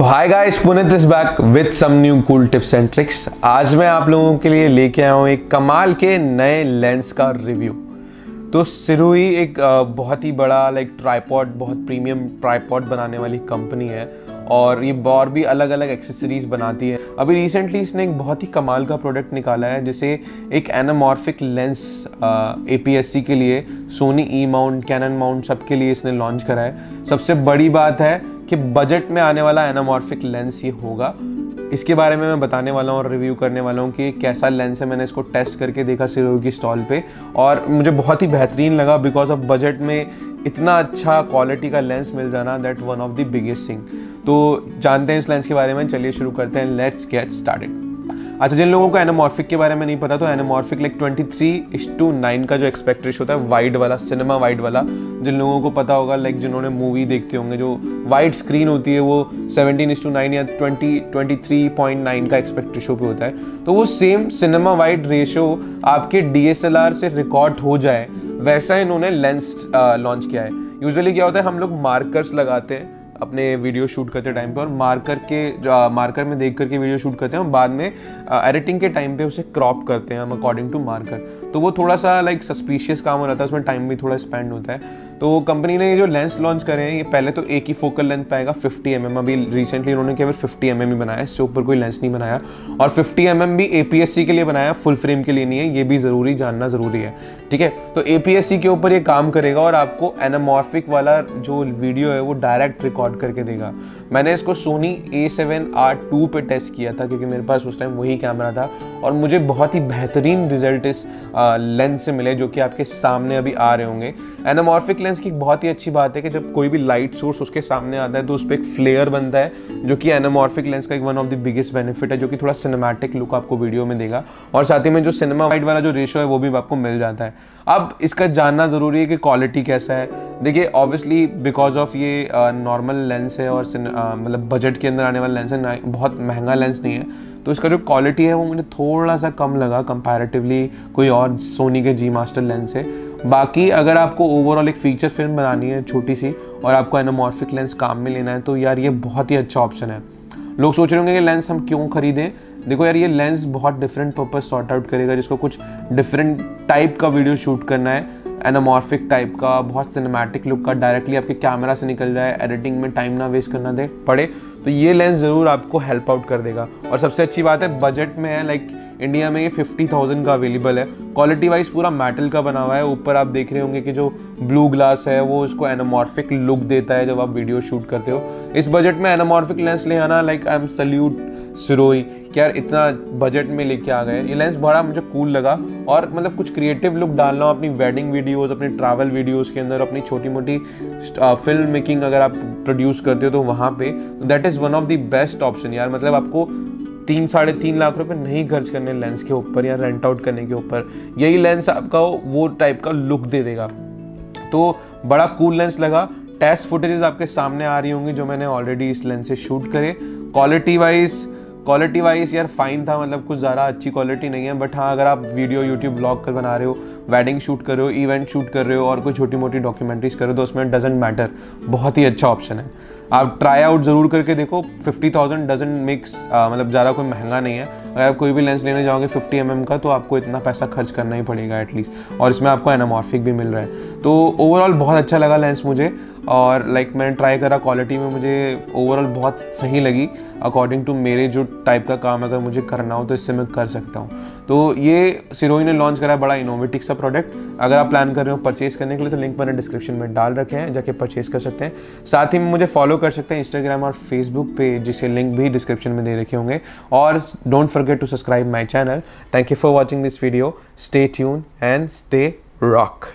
तो hi guys Punit is back with some new cool tips and tricks आज मैं आप लोगों के लिए लेके आया हूँ एक कमाल के नए लेंस का रिव्यू तो सिरोही एक बहुत ही बड़ा लाइक ट्राईपॉड बहुत प्रीमियम ट्राईपॉड बनाने वाली कंपनी है और ये और भी अलग अलग एक्सेसरीज बनाती है। अभी रिसेंटली इसने एक बहुत ही कमाल का प्रोडक्ट निकाला है, जिसे एक एनामॉर्फिक लेंस एपीएससी के लिए Sony E mount Canon mount सबके लिए इसने लॉन्च करा है। सबसे बड़ी बात है कि बजट में आने वाला एनामॉर्फिक लेंस ये होगा। इसके बारे में मैं बताने वाला हूँ और रिव्यू करने वाला हूँ कि कैसा लेंस है। मैंने इसको टेस्ट करके देखा सिरो की स्टॉल पे और मुझे बहुत ही बेहतरीन लगा बिकॉज़ ऑफ़ बजट में इतना अच्छा क्वालिटी का लेंस मिल जाना that one of the biggest thing तो जानते हैं इस लेंस के बारे में। चलिए शुरू करते हैं। लेट्स गेट स्टार्टेड अच्छा जिन लोगों को एनामॉर्फिक के बारे में नहीं पता तो anamorphic like twenty three is to nine का जो एक्सपेक्ट रेश होता है वाइड वाला सिनेमा वाइड वाला, जिन लोगों को पता होगा लाइक जिन्होंने मूवी देखते होंगे, जो वाइड स्क्रीन होती है, वो सेवनटीन इस टू नाइन या twenty twenty three point nine का एक्सपेक्ट रेशो पे होता है। तो वो सेम सिनेमा वाइड रेशो आपके डी एस एल आर से रिकॉर्ड हो जाए, वैसा इन्होंने लेंस लॉन्च किया है। यूजुअली क्या होता है, हम लोग मार्कर्स लगाते हैं अपने वीडियो शूट करते टाइम पे और मार्कर के मार्कर में देख करके वीडियो शूट करते हैं और बाद में एडिटिंग के टाइम पे उसे क्रॉप करते हैं हम अकॉर्डिंग टू मार्कर तो वो थोड़ा सा लाइक सस्पिशियस काम हो रहा था उसमें टाइम भी थोड़ा स्पेंड होता है. तो कंपनी ने ये जो लेंस लॉन्च करे हैं ये पहले तो एक ही फोकल लेंथ पाएगा 50 एम mm, अभी रिसेंटली उन्होंने केवल 50 एम mm ही बनाया इससे ऊपर कोई लेंस नहीं बनाया। और 50 एम mm भी ए के लिए बनाया फुल फ्रेम के लिए नहीं है ये भी ज़रूरी जानना ज़रूरी है ठीक है? तो ए के ऊपर ये काम करेगा और आपको एनामॉर्फिक वाला जो वीडियो है वो डायरेक्ट रिकॉर्ड करके देगा। मैंने इसको Sony A seven R two पे टेस्ट किया था क्योंकि मेरे पास उस टाइम वही कैमरा था और मुझे बहुत ही बेहतरीन रिज़ल्ट इस लेंस से मिले जो कि आपके सामने अभी आ रहे होंगे। एनामॉर्फिक लेंस की बहुत ही अच्छी बात है कि जब कोई भी लाइट सोर्स उसके सामने आता है तो उस पर एक फ्लेयर बनता है, जो कि एनामॉर्फिक लेंस का एक one of the biggest benefit है, जो कि थोड़ा सिनेमैटिक लुक आपको वीडियो में देगा। और साथ ही में जो सिनेमा वाइट वाला जो रेशो है, वो भी आपको मिल जाता है। अब इसका जानना ज़रूरी है कि क्वालिटी कैसा है। देखिए ऑब्वियसली बिकॉज़ ऑफ़ ये नॉर्मल लेंस है और मतलब बजट के अंदर आने वाला लेंस है बहुत महँगा लेंस नहीं है। तो इसका जो क्वालिटी है, वो मुझे थोड़ा सा कम लगा कंपैरेटिवली कोई और सोनी के जी मास्टर लेंस से। बाकी अगर आपको ओवरऑल एक फीचर फ़िल्म बनानी है छोटी सी और आपको एनोमॉर्फिक लेंस काम में लेना है तो यार ये बहुत ही अच्छा ऑप्शन है। लोग सोच रहे होंगे कि लेंस हम क्यों खरीदें? देखो यार, ये लेंस बहुत डिफरेंट पर्पज सॉर्ट आउट करेगा, जिसको कुछ डिफरेंट टाइप का वीडियो शूट करना है। एनामॉर्फिक टाइप का, बहुत सिनेमैटिक लुक का डायरेक्टली आपके कैमरा से निकल जाए एडिटिंग में टाइम ना वेस्ट करना दे पड़े तो ये लेंस ज़रूर आपको हेल्प आउट कर देगा। और सबसे अच्छी बात है बजट में है लाइक इंडिया में ये फिफ्टी थाउज़ेंड का अवेलेबल है। क्वालिटी वाइज पूरा मेटल का बना हुआ है, ऊपर आप देख रहे होंगे कि जो ब्लू ग्लास है, वो उसको एनामॉर्फिक लुक देता है जब आप वीडियो शूट करते हो। इस बजट में एनामॉर्फिक लेंस ले आना like I am salute Sirui कि यार इतना बजट में लेके आ गए। ये लेंस बड़ा मुझे कूल लगा और मतलब कुछ क्रिएटिव लुक डालना हो, अपनी वेडिंग वीडियोस अपने ट्रैवल वीडियोस के अंदर, अपनी छोटी मोटी फ़िल्म मेकिंग अगर आप प्रोड्यूस करते हो तो वहाँ पे that is one of the best option यार। मतलब आपको तीन, साढ़े तीन लाख रुपए नहीं खर्च करने लेंस के ऊपर या रेंट आउट करने के ऊपर। यही लेंस आपका वो टाइप का लुक दे देगा। तो बड़ा कूल लेंस लगा। टेस्ट फुटेजेस आपके सामने आ रही होंगी जो मैंने ऑलरेडी इस लेंस से शूट करे। क्वालिटी वाइज क्वालिटी वाइज यार फाइन था मतलब कुछ ज़्यादा अच्छी क्वालिटी नहीं है बट हाँ अगर आप वीडियो यूट्यूब ब्लॉग कर बना रहे हो वेडिंग शूट कर रहे हो इवेंट शूट कर रहे हो, और कोई छोटी मोटी डॉक्यूमेंट्रीज कर रहे हो तो उसमें डजेंट मैटर बहुत ही अच्छा ऑप्शन है। आप ट्राई आउट ज़रूर करके देखो फिफ्टी थाउज़ेंड डजेंट मेक्स मतलब ज़्यादा कोई महँगा नहीं है। अगर आप कोई भी लेंस लेने जाओगे फिफ्टी एम mm का तो आपको इतना पैसा खर्च करना ही पड़ेगा एटलीस्ट और इसमें आपको एनामॉर्फिक भी मिल रहा है। तो ओवरऑल बहुत अच्छा लगा लेंस मुझे और लाइक like, मैंने ट्राई करा क्वालिटी में मुझे ओवरऑल बहुत सही लगी। अकॉर्डिंग टू मेरे जो टाइप का काम अगर मुझे करना हो तो इससे मैं कर सकता हूँ। तो ये सिरोही ने लॉन्च करा है बड़ा इनोवेटिव सा प्रोडक्ट अगर आप प्लान कर रहे हो परचेज करने के लिए तो लिंक मैंने डिस्क्रिप्शन में डाल रखे हैं जाके परचेज कर सकते हैं। साथ ही मुझे फॉलो कर सकते हैं इंस्टाग्राम और फेसबुक पे जिसे लिंक भी डिस्क्रिप्शन में दे रखे होंगे। और don't forget to subscribe my channel. Thank you for watching this video. Stay tuned and stay rock.